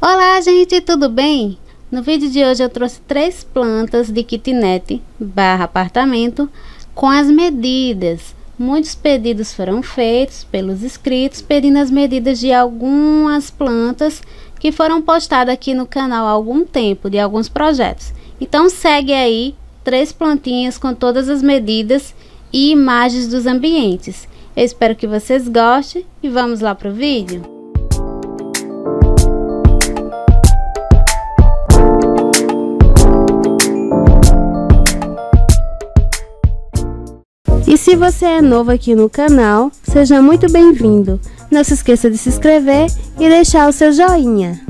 Olá, gente, tudo bem? No vídeo de hoje eu trouxe três plantas de kitnet barra apartamento com as medidas. Muitos pedidos foram feitos pelos inscritos pedindo as medidas de algumas plantas que foram postadas aqui no canal há algum tempo, de alguns projetos. Então segue aí três plantinhas com todas as medidas e imagens dos ambientes. Eu espero que vocês gostem e vamos lá para o vídeo? Se você é novo aqui no canal, seja muito bem-vindo. Não se esqueça de se inscrever e deixar o seu joinha.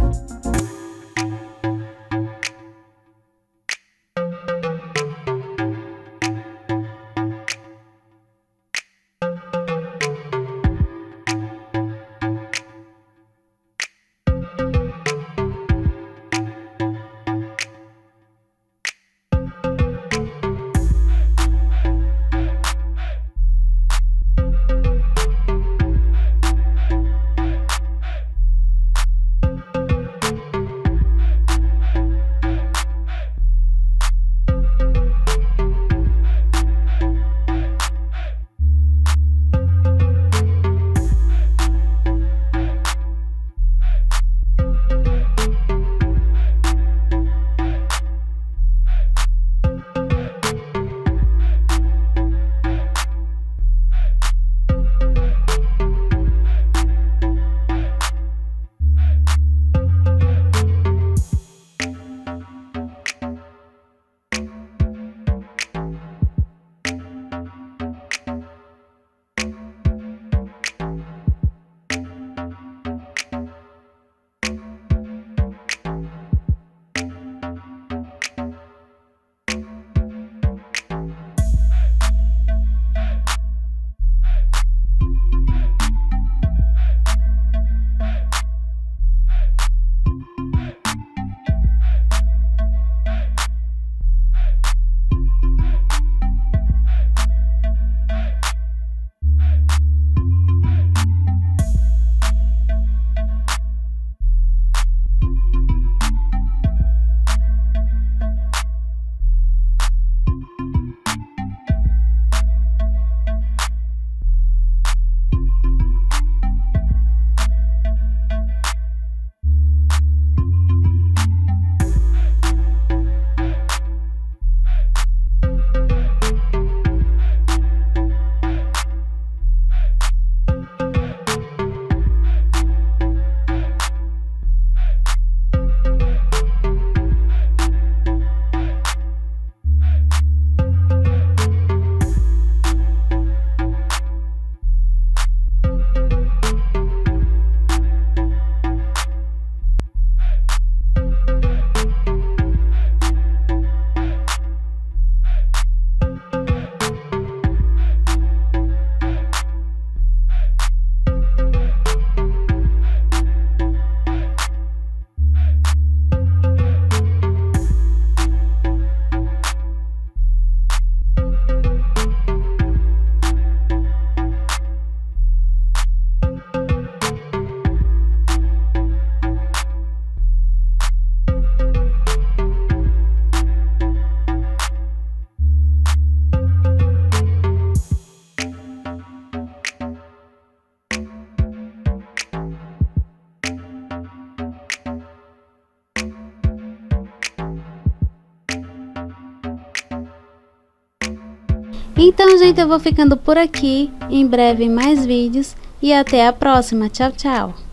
Então, gente, eu vou ficando por aqui. Em breve, mais vídeos. E até a próxima. Tchau, tchau.